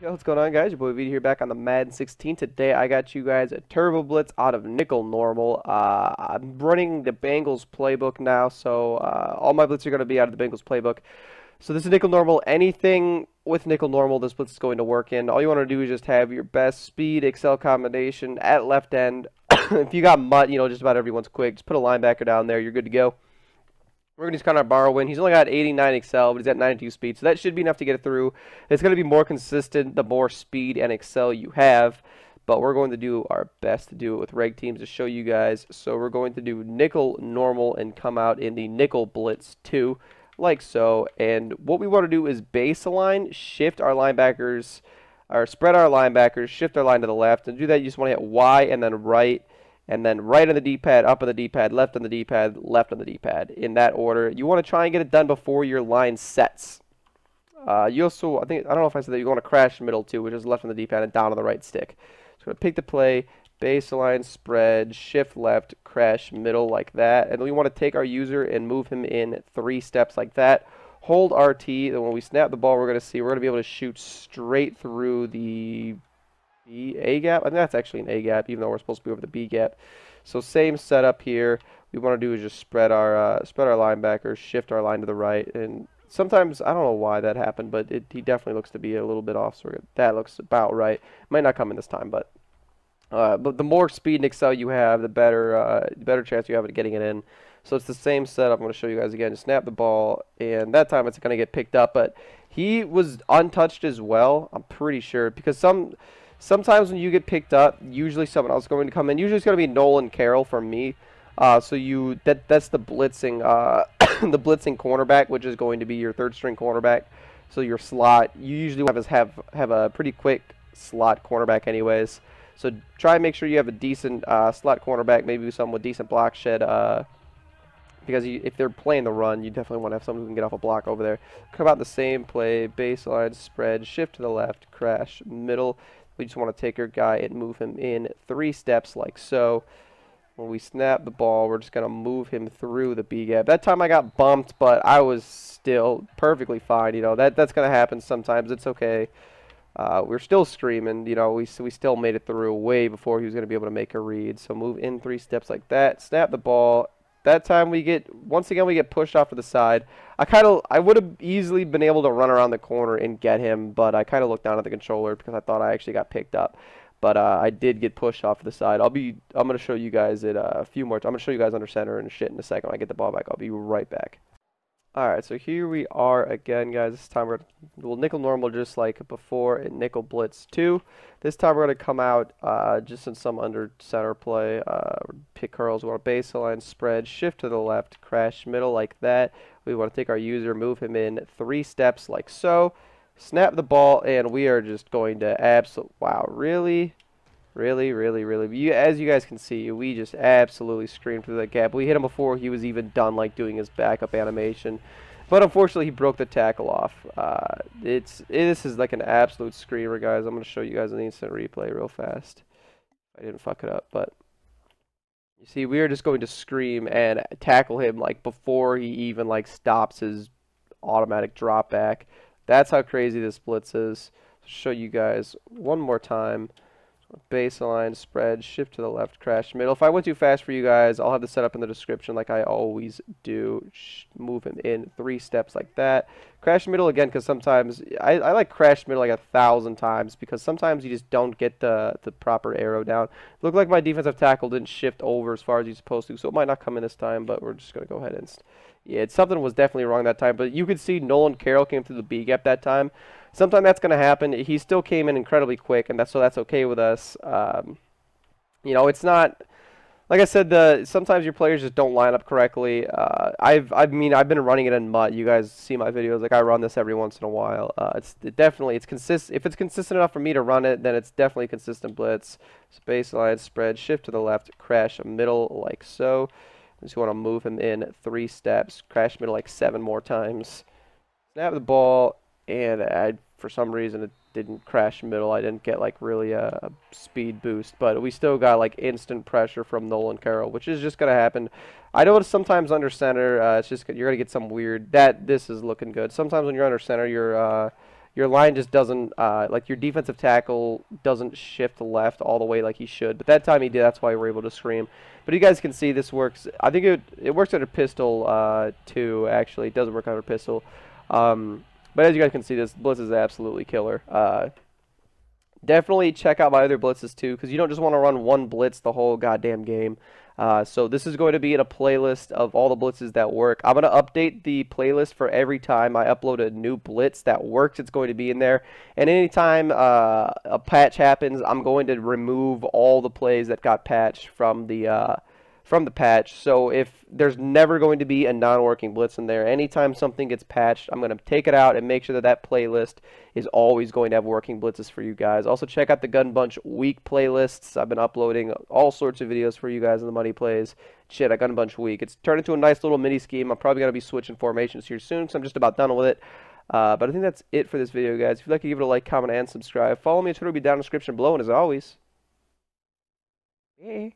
Yo, what's going on, guys? Your boy VeeDii here back on the Madden 16. Today, I got you guys a Turbo Blitz out of Nickel Normal. Uh, I'm running the Bengals playbook now, so uh, all my blitz are going to be out of the Bengals playbook. So this is Nickel Normal. Anything with Nickel Normal, this blitz is going to work in. All you want to do is just have your best speed accel combination at left end. if you got MUT, you know, just about everyone's quick. Just put a linebacker down there. You're good to go. We're going to just kind of borrow in. He's only got 89 accel, but he's at 92 speed, so that should be enough to get it through. It's going to be more consistent the more speed and accel you have, but we're going to do our best to do it with reg teams to show you guys. So we're going to do nickel normal and come out in the nickel blitz 2, like so. And what we want to do is base align, shift our linebackers, or spread our linebackers, shift our line to the left. And do that, you just want to hit Y and then right and then right on the D-pad, up on the D-pad, left on the D-pad, left on the D-pad, in that order. You want to try and get it done before your line sets. Uh, you also, I think, I don't know if I said that, you want to crash middle too, which is left on the D-pad and down on the right stick. So we're going to pick the play, base align, spread, shift left, crash middle like that. And then we want to take our user and move him in three steps like that. Hold RT, then when we snap the ball, we're going to see, we're going to be able to shoot straight through the A gap. I think that's actually an A gap, even though we're supposed to be over the B gap. So same setup here. We want to do is just spread our uh, spread our linebackers, shift our line to the right, and sometimes I don't know why that happened, but it, he definitely looks to be a little bit off. So that looks about right. Might not come in this time, but uh, but the more speed and accel you have, the better uh, better chance you have of getting it in. So it's the same setup. I'm going to show you guys again. Just snap the ball, and that time it's going to get picked up. But he was untouched as well. I'm pretty sure because some sometimes when you get picked up, usually someone else is going to come in. Usually it's going to be Nolan Carroll for me. Uh, so you that that's the blitzing uh, the blitzing cornerback, which is going to be your third string cornerback. So your slot, you usually have have have a pretty quick slot cornerback, anyways. So try and make sure you have a decent uh, slot cornerback, maybe someone with decent block shed. Uh, because you, if they're playing the run, you definitely want to have someone who can get off a block over there. Come out the same play, base align, spread, shift to the left, crash, middle. We just want to take our guy and move him in three steps like so. When we snap the ball, we're just going to move him through the B gap. That time I got bumped, but I was still perfectly fine. You know, that that's going to happen sometimes. It's okay. Uh, we're still screaming. You know, we, we still made it through way before he was going to be able to make a read. So move in three steps like that. Snap the ball, that time we get once again we get pushed off to the side. I kind of I would have easily been able to run around the corner and get him, but I kind of looked down at the controller because I thought I actually got picked up. But uh, I did get pushed off to the side. I'll be I'm gonna show you guys it uh, a few more. I'm gonna show you guys under center and shit in a second. When I get the ball back, I'll be right back. Alright, so here we are again, guys. This time we're we'll nickel normal just like before in nickel blitz 2. This time we're going to come out uh, just in some under center play. Uh, pick curls, we want a base align spread, shift to the left, crash middle like that. We want to take our user, move him in three steps like so. Snap the ball, and we are just going to absolutely, wow, really? Really, really, really. You, as you guys can see, we just absolutely screamed through that gap. We hit him before he was even done, like, doing his backup animation. But unfortunately, he broke the tackle off. Uh, it's it, This is like an absolute screamer, guys. I'm going to show you guys an instant replay real fast. I didn't fuck it up, but... You see, we are just going to scream and tackle him, like, before he even, like, stops his automatic drop back. That's how crazy this blitz is. show you guys one more time base align, spread, shift to the left, crash middle. If I went too fast for you guys, I'll have the setup in the description like I always do. move him in three steps like that. Crash middle again because sometimes, I, I like crash middle like a thousand times because sometimes you just don't get the, the proper arrow down. Look like my defensive tackle didn't shift over as far as he's supposed to, so it might not come in this time, but we're just going to go ahead and... Yeah, something was definitely wrong that time, but you could see Nolan Carroll came through the B gap that time. Sometimes that's going to happen. He still came in incredibly quick, and that's so that's okay with us. Um, you know, it's not like I said. The sometimes your players just don't line up correctly. Uh, I've I mean I've been running it in MUT. You guys see my videos. Like I run this every once in a while. Uh, it's it definitely it's consist. If it's consistent enough for me to run it, then it's definitely consistent blitz. Base align spread, shift to the left, crash middle like so. Just want to move him in three steps, crash middle like seven more times. Snap the ball, and I, for some reason it didn't crash middle. I didn't get like really a speed boost, but we still got like instant pressure from Nolan Carroll, which is just gonna happen. I know sometimes under center. Uh, it's just you're gonna get some weird. That this is looking good. Sometimes when you're under center, you're uh, your line just doesn't uh, like your defensive tackle doesn't shift left all the way like he should. But that time he did. That's why we were able to scream. But you guys can see this works. I think it it works under pistol uh, too. Actually, it doesn't work under pistol. Um, but as you guys can see, this blitz is absolutely killer. Uh, definitely check out my other blitzes too, because you don't just want to run one blitz the whole goddamn game. Uh, so this is going to be in a playlist of all the blitzes that work. I'm going to update the playlist for every time I upload a new blitz that works. It's going to be in there. And anytime uh, a patch happens, I'm going to remove all the plays that got patched from the uh, from the patch. So if there's never going to be a non-working blitz in there, anytime something gets patched, I'm going to take it out and make sure that that playlist is always going to have working blitzes for you guys. Also check out the Gun Bunch week playlists. I've been uploading all sorts of videos for you guys in the money plays. Shit, I Gun Bunch week. It's turned into a nice little mini scheme. I'm probably going to be switching formations here soon because I'm just about done with it. Uh, but I think that's it for this video, guys. If you'd like to give it a like, comment, and subscribe, follow me on Twitter will be down in the description below. And as always, yeah.